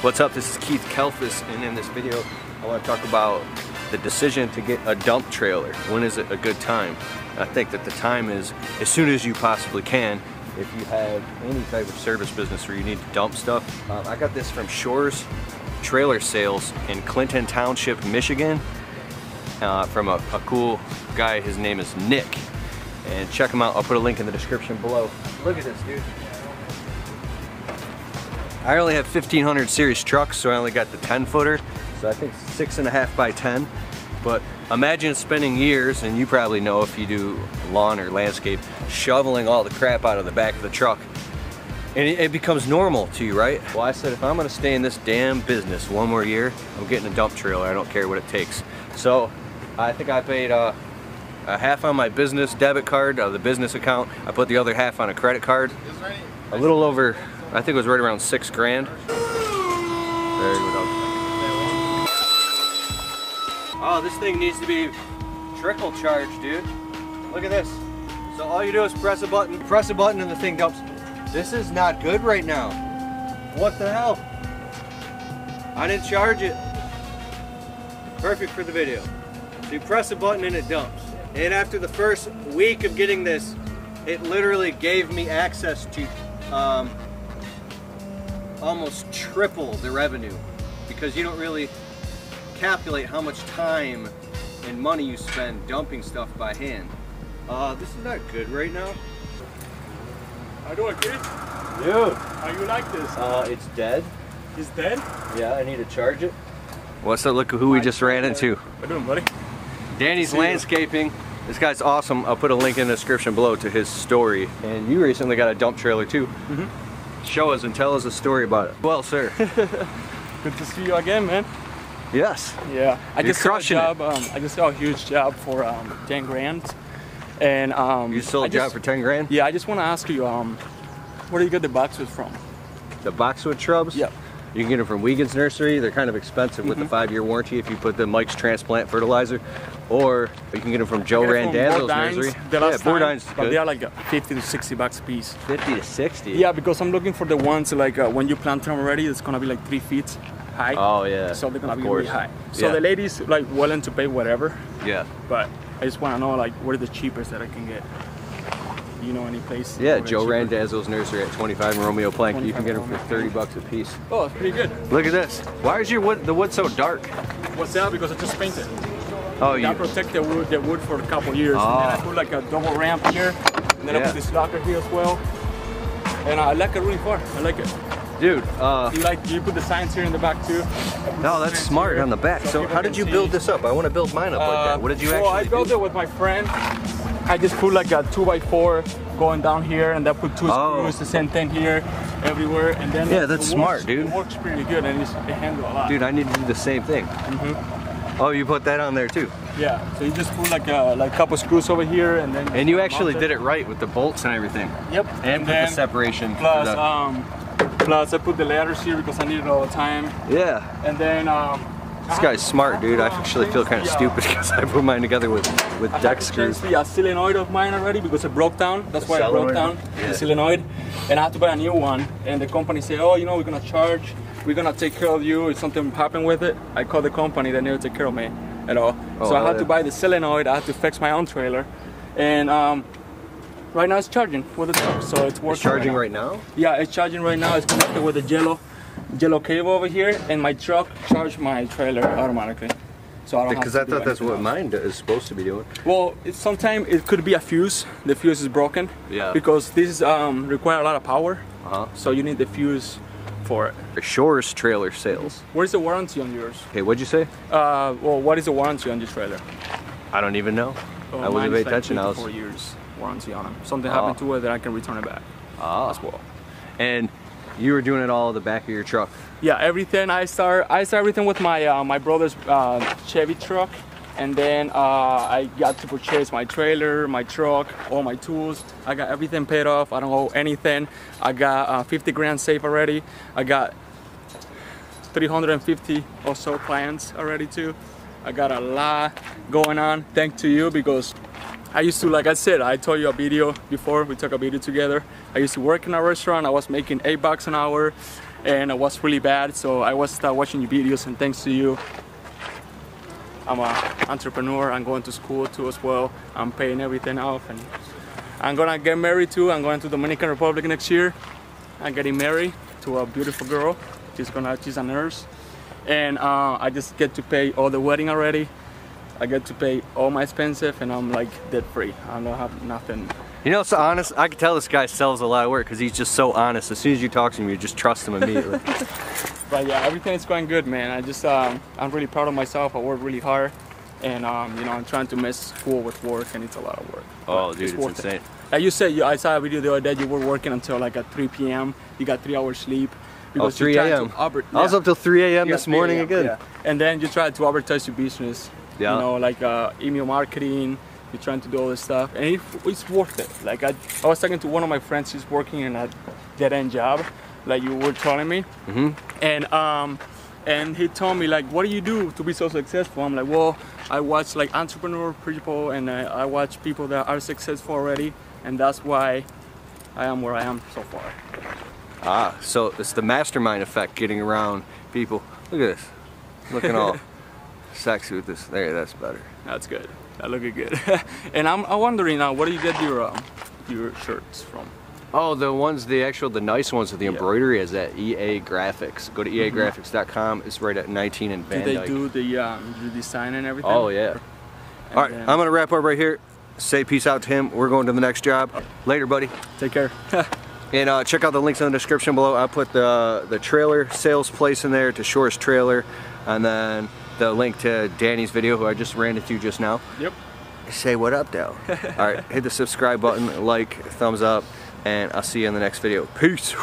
What's up, this is Keith Kalfas, and in this video I want to talk about the decision to get a dump trailer. When is it a good time? I think that the time is as soon as you possibly can if you have any type of service business where you need to dump stuff. Um, I got this from Shores Trailer Sales in Clinton Township, Michigan uh, from a, a cool guy, his name is Nick. And check him out, I'll put a link in the description below. Look at this dude. I only have 1500 series trucks, so I only got the 10 footer. So I think six and a half by 10. But imagine spending years, and you probably know if you do lawn or landscape, shoveling all the crap out of the back of the truck. And it, it becomes normal to you, right? Well, I said, if I'm gonna stay in this damn business one more year, I'm getting a dump trailer. I don't care what it takes. So I think I paid uh, a half on my business debit card, uh, the business account. I put the other half on a credit card. A little over I think it was right around six grand. Oh, this thing needs to be trickle charged, dude. Look at this. So all you do is press a button, press a button and the thing dumps. This is not good right now. What the hell? I didn't charge it. Perfect for the video. So you press a button and it dumps. And after the first week of getting this, it literally gave me access to um, almost triple the revenue because you don't really calculate how much time and money you spend dumping stuff by hand. Uh, this is not good right now. How do I get it? Dude. How you like this? Uh, it's dead. It's dead? Yeah, I need to charge it. What's up? Look who we just ran into. What doing, buddy? Danny's Landscaping. This guy's awesome. I'll put a link in the description below to his story. And you recently got a dump trailer too. Mm -hmm show us and tell us a story about it. Well, sir. Good to see you again, man. Yes. Yeah. I You're just saw a job. Um, I just saw a huge job for um, 10 grand. And um, you sold a job for 10 grand? Yeah. I just want to ask you, um, where do you get the boxwood from? The boxwood shrubs? Yep. You can get them from Wiegand's Nursery. They're kind of expensive mm -hmm. with the mm-hmm. five-year warranty if you put the Mike's Transplant fertilizer. Or you can get them from Joe Randazzo's nursery. The last yeah, time, but they are like 50 to 60 bucks a piece. 50 to 60? Yeah, because I'm looking for the ones like uh, when you plant them already, it's gonna be like three feet high. Oh yeah. So they're gonna be really high. So yeah. the ladies like willing to pay whatever. Yeah. But I just wanna know like what are the cheapest that I can get you know any place? Yeah, Joe Randazzo's nursery at 25 and Romeo Plank. You can get them for 30 bucks a piece. Oh, it's pretty good. Look at this. Why is your wood, the wood so dark? What's that? Because I just painted. Oh, you protect the wood, the wood for a couple years. Oh. And then I oh. put like a double ramp here, and then yeah. I put this locker here as well. And I like it really far. I like it. Dude, uh, you like you put the signs here in the back too. No, that's smart here. on the back. So, so how did you see. build this up? I want to build mine up uh, like that. What did you uh, actually? Well, I built do? it with my friend. I just put like a two by four going down here, and then put two oh. screws, the same thing here, everywhere, and then yeah, that's smart, works, dude. It works pretty good, and it's, it handles a lot. Dude, I need to do the same thing. Mm -hmm. Oh, you put that on there too. Yeah, so you just put like a like couple screws over here, and then. And you actually did it right with the bolts and everything. Yep. And, and put the separation. Plus, the... um, plus I put the ladders here because I need it all the time. Yeah. And then. Um, this guy's smart, dude. I actually feel kind of stupid because I put mine together with, with I deck screws. I have the solenoid of mine already because it broke down. That's the why solenoid? it broke down, yeah. the solenoid. And I have to buy a new one. And the company said, oh, you know, we're going to charge. We're going to take care of you if something happened with it. I called the company. They never take care of me at all. Oh, so I had yeah. to buy the solenoid. I had to fix my own trailer. And um, right now it's charging with the truck. So it's working. It's charging right now. right now? Yeah, it's charging right now. It's connected with the Jello yellow cable over here, and my truck charge my trailer automatically. So I don't because I thought that's what else. mine is supposed to be doing. Well, sometimes it could be a fuse. The fuse is broken. Yeah. Because this um, require a lot of power. Uh -huh. So you need the fuse for it. Shores trailer sales. What is the warranty on yours? Okay, what'd you say? Uh, well, what is the warranty on your trailer? I don't even know. Oh, I wasn't paying attention. I was four years warranty on them. Something oh. happened to it that I can return it back. Ah. As well. And you were doing it all the back of your truck. Yeah, everything. I start. I start everything with my uh, my brother's uh, Chevy truck, and then uh, I got to purchase my trailer, my truck, all my tools. I got everything paid off. I don't owe anything. I got uh, 50 grand safe already. I got 350 or so clients already too. I got a lot going on. Thanks to you because I used to, like I said, I told you a video before, we took a video together. I used to work in a restaurant, I was making eight bucks an hour, and it was really bad. So I was start watching your videos, and thanks to you, I'm an entrepreneur. I'm going to school too as well. I'm paying everything off, and I'm gonna get married too. I'm going to Dominican Republic next year. I'm getting married to a beautiful girl. She's gonna she's a nurse, and uh, I just get to pay all the wedding already. I get to pay all my expenses, and I'm like debt free. I don't have nothing. You know, so honest. I can tell this guy sells a lot of work because he's just so honest. As soon as you talk to him, you just trust him immediately. but yeah, everything is going good, man. I just um, I'm really proud of myself. I work really hard, and um, you know I'm trying to mix school with work, and it's a lot of work. Oh, dude, it's, it's insane. It. Like you said, you, I saw a video the other day. You were working until like at 3 p.m. You got three hours sleep. Because oh, 3 a.m. Yeah. I was up till 3 a.m. this morning again. Yeah. And then you try to advertise your business. Yeah. You know, like uh, email marketing. You're trying to do all this stuff, and it, it's worth it. Like I, I was talking to one of my friends. He's working in a dead-end job, like you were telling me. Mm-hmm. And um, and he told me like, what do you do to be so successful? I'm like, well, I watch like entrepreneur people, and I, I watch people that are successful already, and that's why I am where I am so far. Ah, so it's the mastermind effect getting around people. Look at this. Looking all sexy with this. There, that's better. That's good. That looking good. and I'm, I'm wondering now, where do you get your um, your shirts from? Oh, the ones, the actual, the nice ones with the yeah. embroidery is at EA Graphics. Go to mm-hmm. eagraphics.com. It's right at 19 in Van Do they do the, um, the design and everything? Oh, yeah. All right, then... I'm going to wrap up right here. Say peace out to him. We're going to the next job. Later, buddy. Take care. and uh, check out the links in the description below. I'll put the, the trailer sales place in there to Shore's Trailer. And then the link to Danny's video, who I just ran into just now. Yep. Say what up, Dell. All right, hit the subscribe button, like, thumbs up, and I'll see you in the next video. Peace.